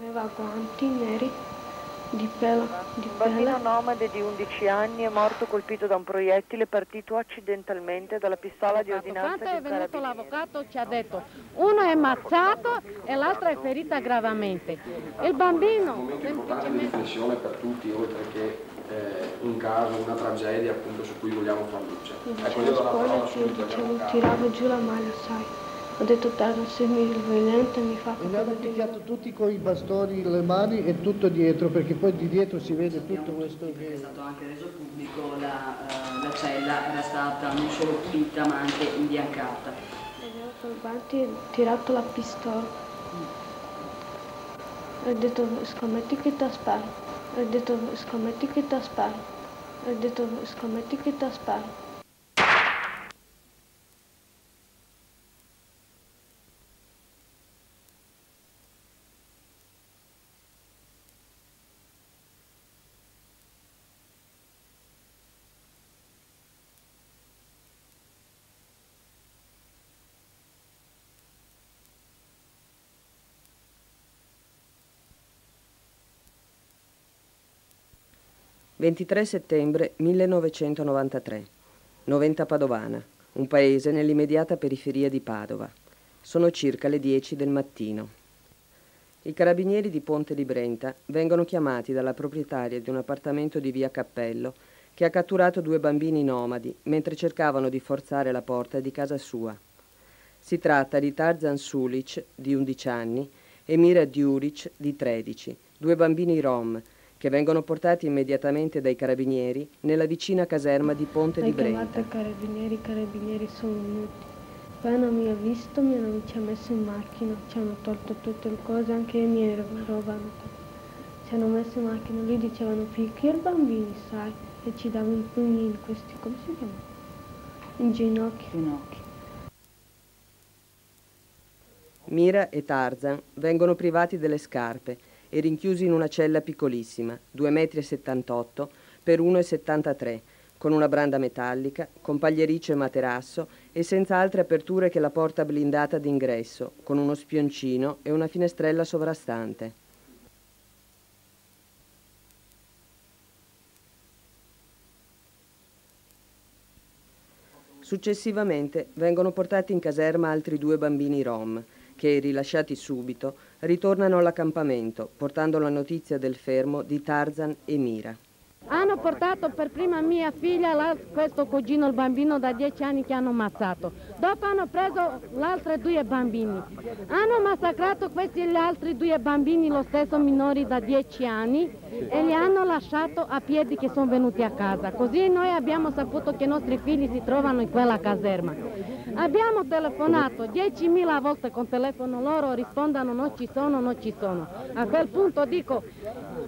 Aveva guanti neri di pelo, di Un bambino pelle. nomade di 11 anni è morto colpito da un proiettile partito accidentalmente dalla pistola di ordinanza Quando è venuto l'avvocato ci ha detto uno è ammazzato e l'altro è ferita gravemente. Il bambino un momento importante di riflessione per tutti, oltre che eh, un caso, una tragedia appunto su cui vogliamo far luce. Ecco, io la parola scuola, io subito tiravo giù la maglia, sai. Ho detto, Tarno, se mi violenta mi fa E le hanno picchiato tutti con i bastoni, le mani e tutto dietro, perché poi di dietro si vede tutto questo È che... stato anche reso pubblico, la, eh, la cella era stata non solo pulita ma anche imbiancata. Avevo colbanti e tirato la pistola. Ho detto scommetti che ti sparo. Ho detto scommetti che ti sparo. Ho detto scommetti che ti sparo. - 23 settembre 1993. Noventa Padovana, un paese nell'immediata periferia di Padova. Sono circa le 10 del mattino. I carabinieri di Ponte di Brenta vengono chiamati dalla proprietaria di un appartamento di via Cappello che ha catturato due bambini nomadi mentre cercavano di forzare la porta di casa sua. Si tratta di Tarzan Sulic, di 11 anni, e Mira Djuric, di 13, due bambini rom che vengono portati immediatamente dai carabinieri nella vicina caserma di Ponte di Hai Brenta. i carabinieri, i carabinieri sono venuti. Poi non mi ha visto, mi hanno ci ha messo in macchina, ci hanno tolto tutte le cose, anche le mie ro- roba. Ci hanno messo in macchina, lì dicevano picchia i bambini, sai, e ci davano i pugnini, questi, come si chiamano? In ginocchio. Ginocchio. Mira e Tarzan vengono privati delle scarpe e rinchiusi in una cella piccolissima, 2,78 m per 1,73 m, con una branda metallica, con pagliericcio e materasso e senza altre aperture che la porta blindata d'ingresso, con uno spioncino e una finestrella sovrastante. Successivamente vengono portati in caserma altri due bambini rom che, rilasciati subito, ritornano all'accampamento portando la notizia del fermo di Tarzan e Mira. Hanno portato per prima mia figlia, questo cugino, il bambino da 10 anni che hanno ammazzato. Dopo hanno preso gli altri due bambini. Hanno massacrato questi gli altri due bambini, lo stesso minori da 10 anni, e li hanno lasciato a piedi che sono venuti a casa. Così noi abbiamo saputo che i nostri figli si trovano in quella caserma. Abbiamo telefonato 10.000 volte con telefono loro, rispondono non ci sono, non ci sono. A quel punto dico,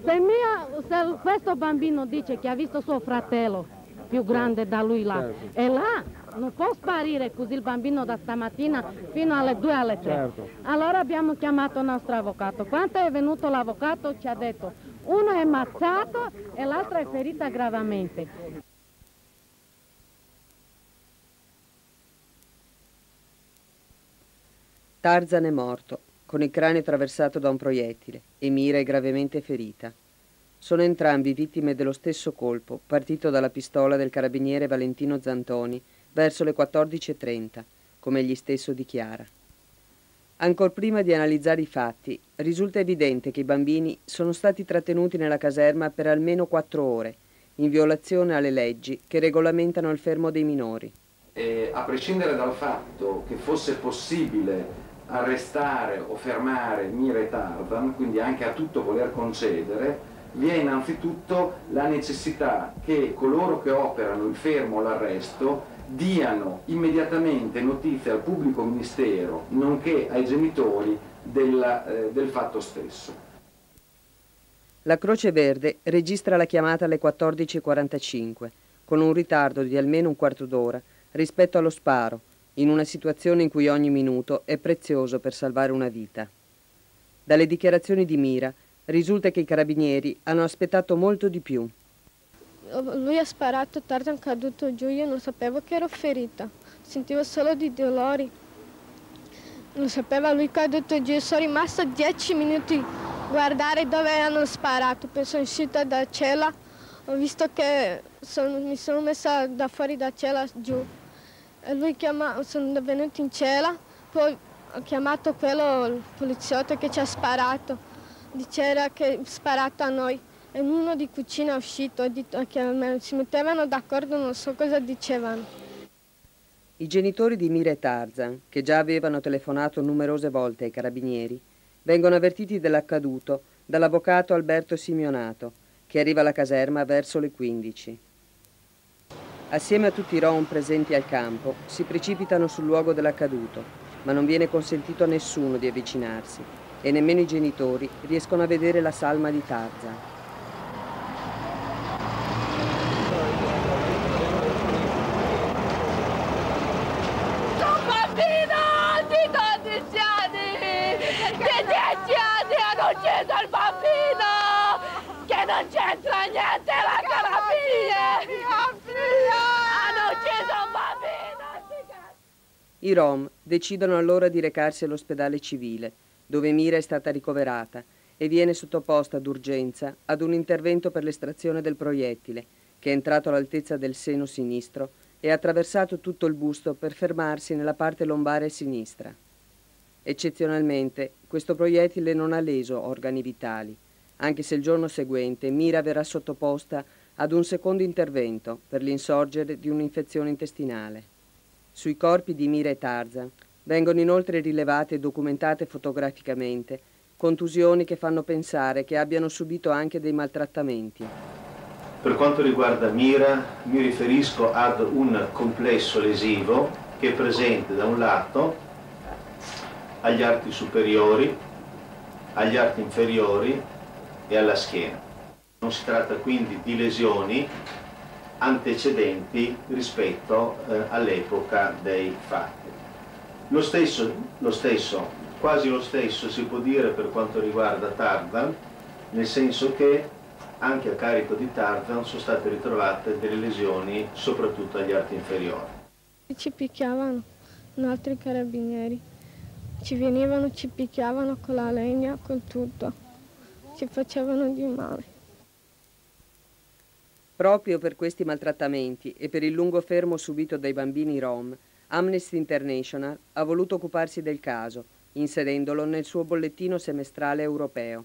se, mia- se questo bambino dice che ha visto suo fratello più grande da lui là, e là non può sparire così il bambino da stamattina fino alle 2 alle 3. Allora abbiamo chiamato il nostro avvocato. Quando è venuto l'avvocato ci ha detto uno è ammazzato e l'altro è ferita gravemente. Tarzan è morto, con il cranio attraversato da un proiettile, e Mira è gravemente ferita. Sono entrambi vittime dello stesso colpo, partito dalla pistola del carabiniere Valentino Zantoni verso le 14.30, come egli stesso dichiara. Ancor prima di analizzare i fatti, risulta evidente che i bambini sono stati trattenuti nella caserma per almeno quattro ore, in violazione alle leggi che regolamentano il fermo dei minori. E a prescindere dal fatto che fosse possibile arrestare o fermare Mira e Tarzan, quindi anche a tutto voler concedere, vi è innanzitutto la necessità che coloro che operano il fermo o l'arresto diano immediatamente notizia al pubblico ministero, nonché ai genitori, della- eh, del fatto stesso. La Croce Verde registra la chiamata alle 14.45, con un ritardo di almeno un quarto d'ora rispetto allo sparo, in una situazione in cui ogni minuto è prezioso per salvare una vita. Dalle dichiarazioni di Mira risulta che i carabinieri hanno aspettato molto di più. Lui ha sparato, Tarzan è caduto giù, io non sapevo che ero ferita, sentivo solo di dolori. Non sapeva lui caduto giù, sono rimasta dieci minuti guardare dove hanno sparato. Poi sono uscita da cella, ho visto che sono, mi sono messa da fuori da cella giù. Lui chiama, sono venuto in cella, poi ho chiamato quello, il poliziotto che ci ha sparato. Diceva che ha sparato a noi. E uno di cucina è uscito, si mettevano d'accordo, non so cosa dicevano. I genitori di Mira e Tarzan, che già avevano telefonato numerose volte ai carabinieri, vengono avvertiti dell'accaduto dall'avvocato Alberto Simionato, che arriva alla caserma verso le 15. Assieme a tutti i rom presenti al campo, si precipitano sul luogo dell'accaduto, ma non viene consentito a nessuno di avvicinarsi e nemmeno i genitori riescono a vedere la salma di Tarzan. ucciso il bambino! Che non c'entra niente la carabinieri! I Rom decidono allora di recarsi all'ospedale civile, dove Mira è stata ricoverata e viene sottoposta d'urgenza ad un intervento per l'estrazione del proiettile, che è entrato all'altezza del seno sinistro e ha attraversato tutto il busto per fermarsi nella parte lombare sinistra. Eccezionalmente, questo proiettile non ha leso organi vitali, anche se il giorno seguente Mira verrà sottoposta ad un secondo intervento per l'insorgere di un'infezione intestinale. Sui corpi di Mira e Tarzan vengono inoltre rilevate e documentate fotograficamente contusioni che fanno pensare che abbiano subito anche dei maltrattamenti. Per quanto riguarda Mira, mi riferisco ad un complesso lesivo che è presente da un lato agli arti superiori, agli arti inferiori e alla schiena. Non si tratta quindi di lesioni antecedenti rispetto eh, all'epoca dei fatti. Lo stesso, lo stesso, quasi lo stesso si può dire per quanto riguarda Tarzan, nel senso che anche a carico di Tarzan sono state ritrovate delle lesioni soprattutto agli arti inferiori. Ci picchiavano altri carabinieri. Ci venivano, ci picchiavano con la legna, con tutto. Ci facevano di male. Proprio per questi maltrattamenti e per il lungo fermo subito dai bambini rom, Amnesty International ha voluto occuparsi del caso, inserendolo nel suo bollettino semestrale europeo.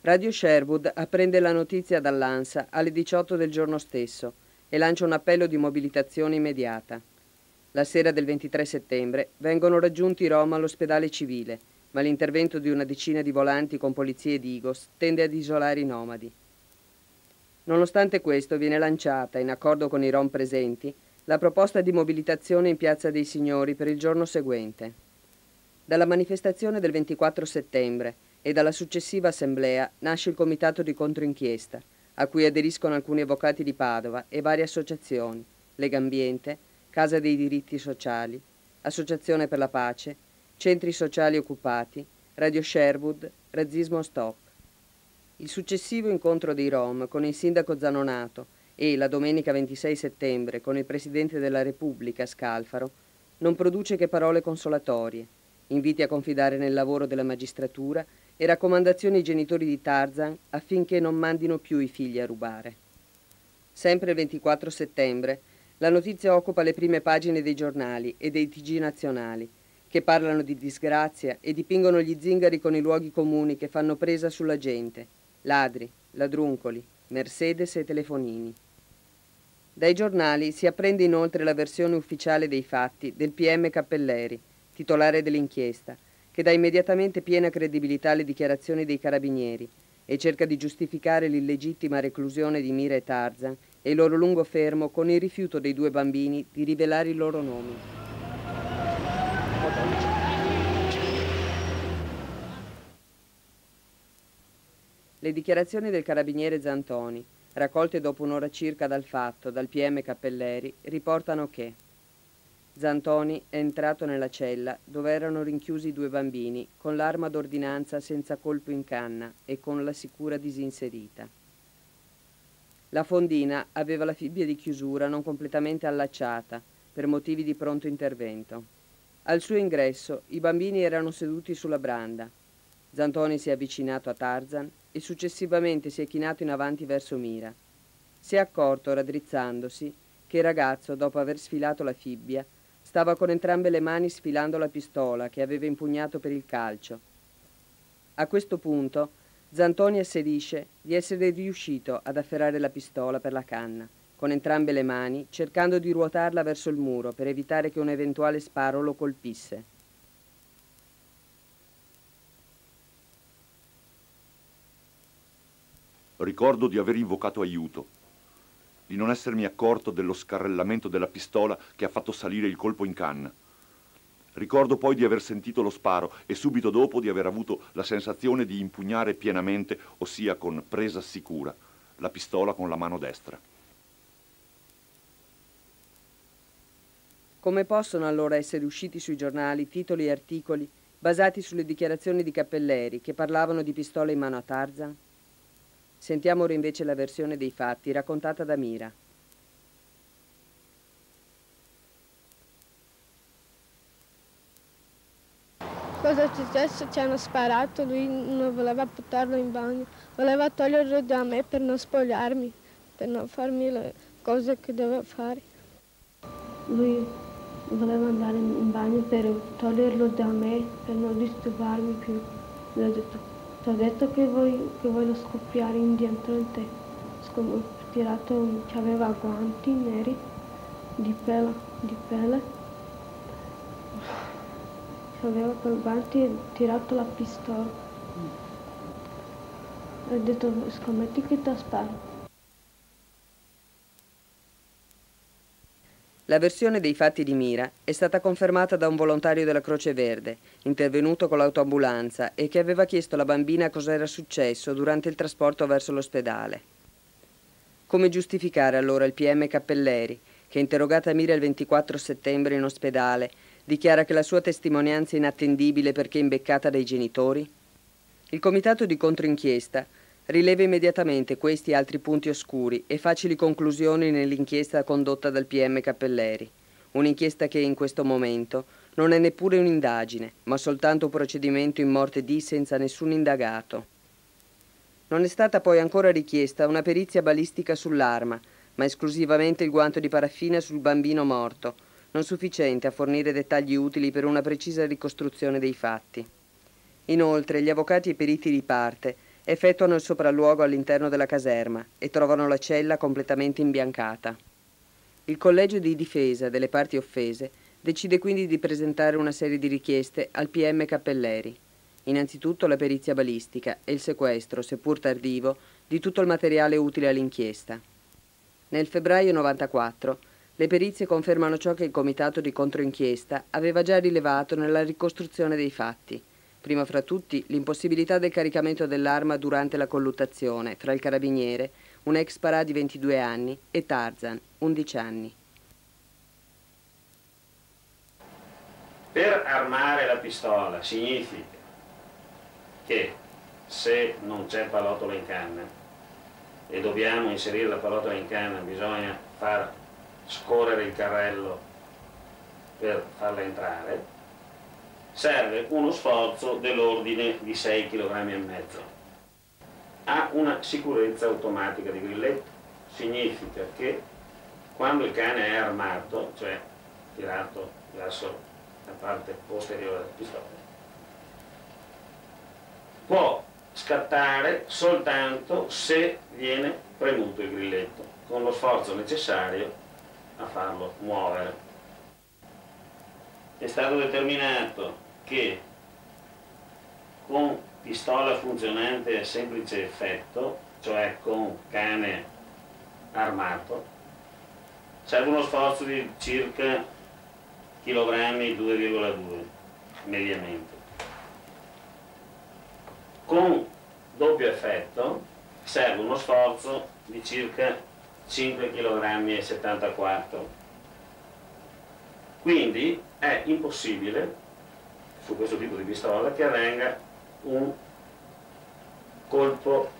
Radio Sherwood apprende la notizia dall'ANSA alle 18 del giorno stesso e lancia un appello di mobilitazione immediata. La sera del 23 settembre vengono raggiunti i Rom all'ospedale civile, ma l'intervento di una decina di volanti con polizie di Igos tende ad isolare i nomadi. Nonostante questo viene lanciata, in accordo con i Rom presenti, la proposta di mobilitazione in Piazza dei Signori per il giorno seguente. Dalla manifestazione del 24 settembre e dalla successiva assemblea nasce il comitato di controinchiesta, a cui aderiscono alcuni avvocati di Padova e varie associazioni, Lega Ambiente, Casa dei diritti sociali, Associazione per la pace, Centri sociali occupati, Radio Sherwood, Razzismo Stop. Il successivo incontro dei Rom con il sindaco Zanonato e la domenica 26 settembre con il Presidente della Repubblica Scalfaro non produce che parole consolatorie, inviti a confidare nel lavoro della magistratura e raccomandazioni ai genitori di Tarzan affinché non mandino più i figli a rubare. Sempre il 24 settembre la notizia occupa le prime pagine dei giornali e dei TG nazionali, che parlano di disgrazia e dipingono gli zingari con i luoghi comuni che fanno presa sulla gente, ladri, ladruncoli, Mercedes e telefonini. Dai giornali si apprende inoltre la versione ufficiale dei fatti del PM Cappelleri, titolare dell'inchiesta, che dà immediatamente piena credibilità alle dichiarazioni dei carabinieri e cerca di giustificare l'illegittima reclusione di Mira e Tarzan e il loro lungo fermo con il rifiuto dei due bambini di rivelare i loro nomi. Le dichiarazioni del carabiniere Zantoni, raccolte dopo un'ora circa dal fatto dal PM Cappelleri, riportano che Zantoni è entrato nella cella dove erano rinchiusi due bambini con l'arma d'ordinanza senza colpo in canna e con la sicura disinserita. La fondina aveva la fibbia di chiusura non completamente allacciata per motivi di pronto intervento. Al suo ingresso i bambini erano seduti sulla branda. Zantoni si è avvicinato a Tarzan e successivamente si è chinato in avanti verso Mira. Si è accorto, raddrizzandosi, che il ragazzo, dopo aver sfilato la fibbia, stava con entrambe le mani sfilando la pistola che aveva impugnato per il calcio. A questo punto Zantoni asserisce di essere riuscito ad afferrare la pistola per la canna, con entrambe le mani, cercando di ruotarla verso il muro per evitare che un eventuale sparo lo colpisse. Ricordo di aver invocato aiuto, di non essermi accorto dello scarrellamento della pistola che ha fatto salire il colpo in canna. Ricordo poi di aver sentito lo sparo e subito dopo di aver avuto la sensazione di impugnare pienamente, ossia con presa sicura, la pistola con la mano destra. Come possono allora essere usciti sui giornali titoli e articoli basati sulle dichiarazioni di Cappelleri che parlavano di pistole in mano a Tarzan? Sentiamo ora invece la versione dei fatti raccontata da Mira. Cosa è successo? Ci hanno sparato, lui non voleva portarlo in bagno, voleva toglierlo da me per non spogliarmi, per non farmi le cose che doveva fare. Lui voleva andare in bagno per toglierlo da me, per non disturbarmi più. Gli ho detto, ti ho detto che, vuoi, che voglio scoppiare indietro in te. Ho tirato, aveva guanti neri di pelle, di pelle aveva quei guanti e tirato la pistola. Ho detto, scommetti che ti sparo. La versione dei fatti di Mira è stata confermata da un volontario della Croce Verde, intervenuto con l'autoambulanza e che aveva chiesto alla bambina cosa era successo durante il trasporto verso l'ospedale. Come giustificare allora il PM Cappelleri, che interrogata Mira il 24 settembre in ospedale dichiara che la sua testimonianza è inattendibile perché imbeccata dai genitori? Il comitato di controinchiesta rileva immediatamente questi e altri punti oscuri e facili conclusioni nell'inchiesta condotta dal PM Cappelleri, un'inchiesta che in questo momento non è neppure un'indagine, ma soltanto un procedimento in morte di senza nessun indagato. Non è stata poi ancora richiesta una perizia balistica sull'arma, ma esclusivamente il guanto di paraffina sul bambino morto, non sufficiente a fornire dettagli utili per una precisa ricostruzione dei fatti. Inoltre, gli avvocati e periti di parte effettuano il sopralluogo all'interno della caserma e trovano la cella completamente imbiancata. Il collegio di difesa delle parti offese decide quindi di presentare una serie di richieste al PM Cappelleri. Innanzitutto la perizia balistica e il sequestro, seppur tardivo, di tutto il materiale utile all'inchiesta. Nel febbraio 94 le perizie confermano ciò che il comitato di controinchiesta aveva già rilevato nella ricostruzione dei fatti. Prima fra tutti l'impossibilità del caricamento dell'arma durante la colluttazione fra il carabiniere, un ex parà di 22 anni, e Tarzan, 11 anni. Per armare la pistola significa che se non c'è pallottola in canna e dobbiamo inserire la pallottola in canna bisogna far scorrere il carrello per farla entrare, serve uno sforzo dell'ordine di 6 kg e mezzo. Ha una sicurezza automatica di grilletto, significa che quando il cane è armato, cioè tirato verso la parte posteriore della pistola, può scattare soltanto se viene premuto il grilletto, con lo sforzo necessario a farlo muovere. È stato determinato che con pistola funzionante a semplice effetto, cioè con cane armato, serve uno sforzo di circa chilogrammi 2,2 mediamente. Con doppio effetto serve uno sforzo di circa 5 kg e 74 quindi è impossibile su questo tipo di pistola che avvenga un colpo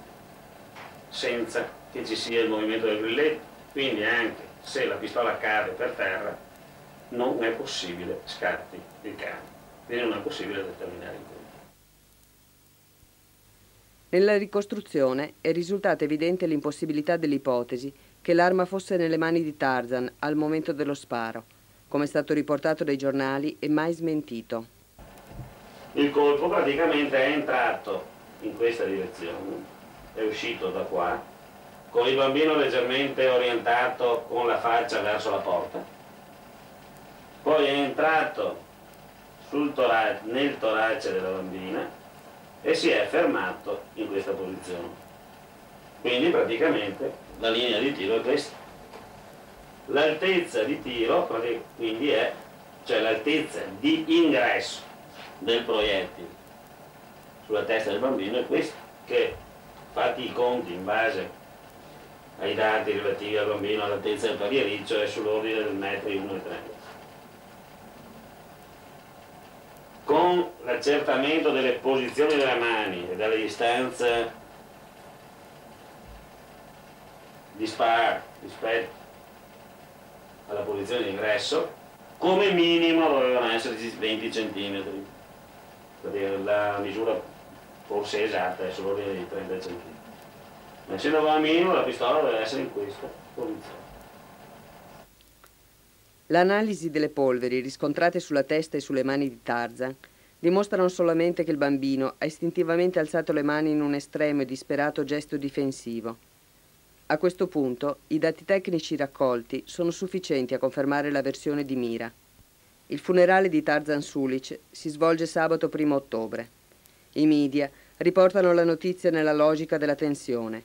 senza che ci sia il movimento del grilletto quindi anche se la pistola cade per terra non è possibile scatti il cane quindi non è possibile determinare il colpo Nella ricostruzione è risultata evidente l'impossibilità dell'ipotesi che l'arma fosse nelle mani di Tarzan al momento dello sparo, come è stato riportato dai giornali e mai smentito. Il colpo praticamente è entrato in questa direzione, è uscito da qua, con il bambino leggermente orientato con la faccia verso la porta, poi è entrato torace, nel torace della bambina e si è fermato in questa posizione. Quindi praticamente la linea di tiro è questa. L'altezza di tiro quindi è, cioè l'altezza di ingresso del proiettile sulla testa del bambino è questa, che fatti i conti in base ai dati relativi al bambino all'altezza del pagliericcio è sull'ordine del metro 1,30 con l'accertamento delle posizioni delle mani e della distanza di spar rispetto alla posizione di ingresso, come minimo dovevano esserci 20 cm. La misura forse esatta è sull'ordine di 30 cm. Ma se non va minimo la pistola deve essere in questa posizione. L'analisi delle polveri riscontrate sulla testa e sulle mani di Tarzan dimostrano solamente che il bambino ha istintivamente alzato le mani in un estremo e disperato gesto difensivo. A questo punto i dati tecnici raccolti sono sufficienti a confermare la versione di Mira. Il funerale di Tarzan Sulic si svolge sabato 1 ottobre. I media riportano la notizia nella logica della tensione.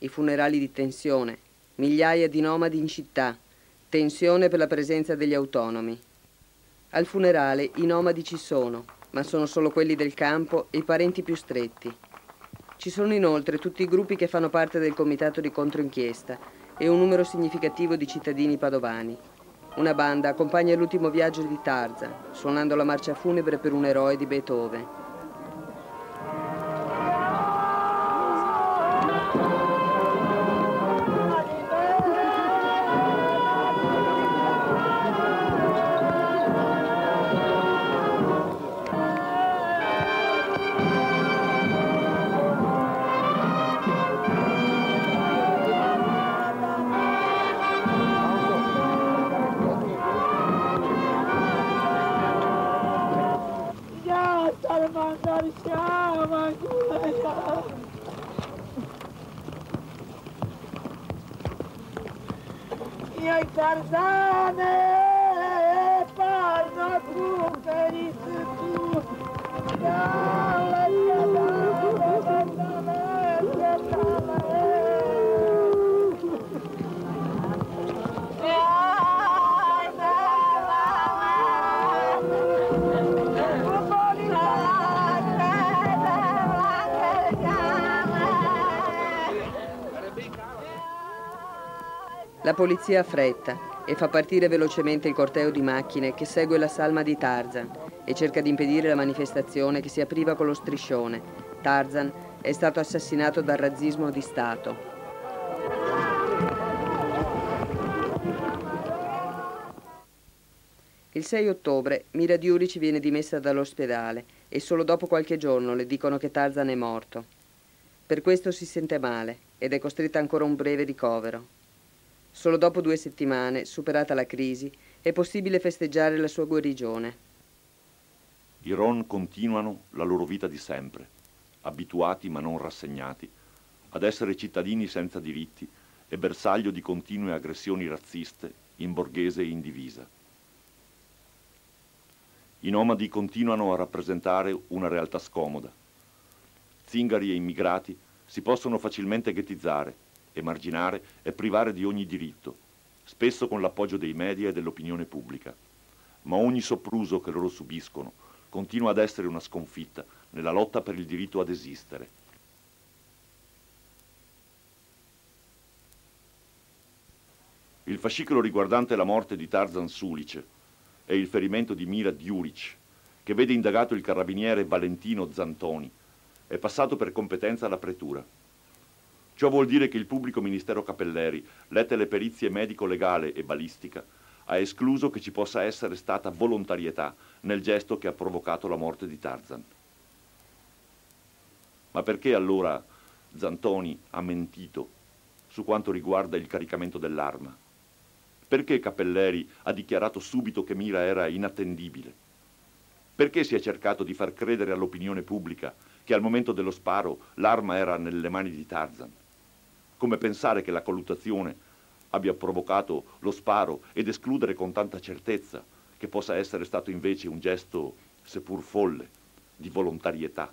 I funerali di tensione, migliaia di nomadi in città, tensione per la presenza degli autonomi. Al funerale i nomadi ci sono, ma sono solo quelli del campo e i parenti più stretti. Ci sono inoltre tutti i gruppi che fanno parte del comitato di controinchiesta e un numero significativo di cittadini padovani. Una banda accompagna l'ultimo viaggio di Tarzan, suonando la marcia funebre per un eroe di Beethoven. levantar e chama, E ai, Tarzane, par nosso périsse, tu, dans la polizia affretta e fa partire velocemente il corteo di macchine che segue la salma di Tarzan e cerca di impedire la manifestazione che si apriva con lo striscione. Tarzan è stato assassinato dal razzismo di Stato. Il 6 ottobre Mira Diurici viene dimessa dall'ospedale e solo dopo qualche giorno le dicono che Tarzan è morto. Per questo si sente male ed è costretta ancora a un breve ricovero. Solo dopo due settimane, superata la crisi, è possibile festeggiare la sua guarigione. I Ron continuano la loro vita di sempre, abituati ma non rassegnati, ad essere cittadini senza diritti e bersaglio di continue aggressioni razziste in borghese e in divisa. I nomadi continuano a rappresentare una realtà scomoda. Zingari e immigrati si possono facilmente ghettizzare emarginare e privare di ogni diritto, spesso con l'appoggio dei media e dell'opinione pubblica. Ma ogni sopruso che loro subiscono continua ad essere una sconfitta nella lotta per il diritto ad esistere. Il fascicolo riguardante la morte di Tarzan Sulice e il ferimento di Mira Djuric, che vede indagato il carabiniere Valentino Zantoni, è passato per competenza alla pretura. Ciò vuol dire che il pubblico ministero Capelleri, lette le perizie medico-legale e balistica, ha escluso che ci possa essere stata volontarietà nel gesto che ha provocato la morte di Tarzan. Ma perché allora Zantoni ha mentito su quanto riguarda il caricamento dell'arma? Perché Capelleri ha dichiarato subito che Mira era inattendibile? Perché si è cercato di far credere all'opinione pubblica che al momento dello sparo l'arma era nelle mani di Tarzan? Come pensare che la colluttazione abbia provocato lo sparo ed escludere con tanta certezza che possa essere stato invece un gesto, seppur folle, di volontarietà?